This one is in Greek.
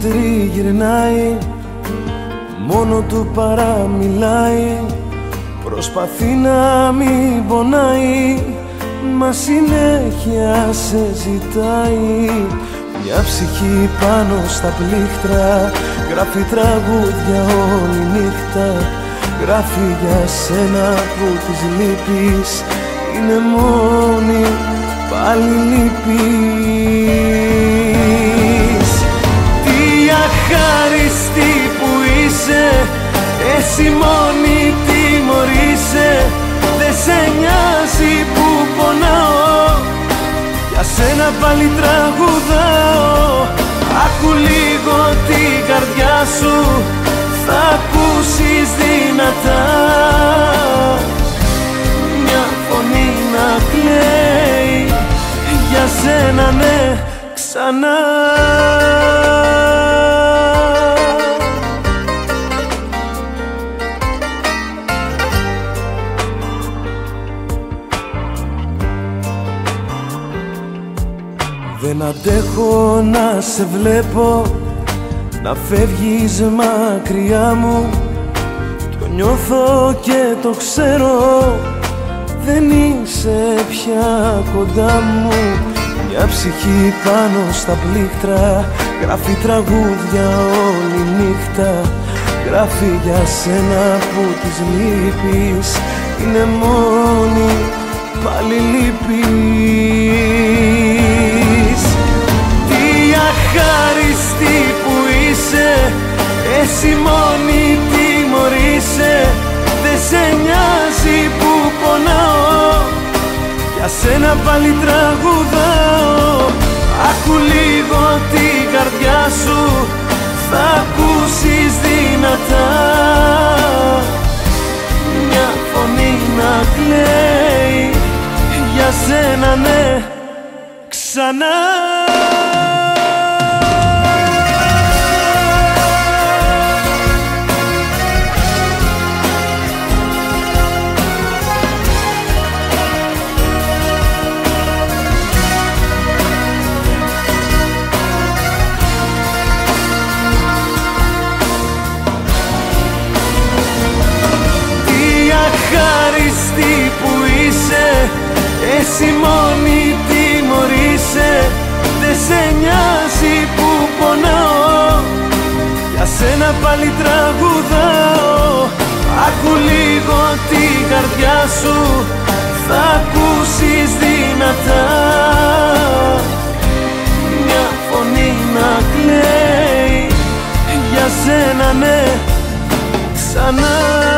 τριγυρνάει Μόνο του παραμιλάει. Προσπαθεί να μην πονάει Μα συνέχεια σε ζητάει. Μια ψυχή πάνω στα πλήκτρα Γράφει τραγούδια όλη νύχτα. Γράφει για σένα που της λείπεις Είναι μόνη πάλι λείπεις Εσύ μόνη τιμωρείσαι Δεν σε νοιάζει που πονάω. Για σένα πάλι τραγουδάω Άκου λίγο την καρδιά σου Θα ακούσεις δυνατά. Μια φωνή να κλαίει Για σένα ναι ξανά Δεν αντέχω να σε βλέπω Να φεύγεις μακριά μου. Το νιώθω και το ξέρω Δεν είσαι πια κοντά μου. Μια ψυχή πάνω στα πλήκτρα Γράφει τραγούδια όλη νύχτα. Γράφει για σένα που της λείπεις Είναι μόνη πάλι λείπεις Εσύ μόνη τιμωρείσαι Δεν σε νοιάζει που πονάω. Για σένα πάλι τραγουδάω. Άκου λίγο την καρδιά σου Θα ακούσεις δυνατά. Μια φωνή να κλαίει Για σένα ναι Ξανά είσαι Εσύ μόνη τιμωρείσαι Δεν σε νοιάζει που πονάω. Για σένα πάλι τραγουδάω. Άκου λίγο την καρδιά σου. Θα ακούσεις δυνατά. Μια φωνή να κλαίει. Για σένα ναι. Ξανά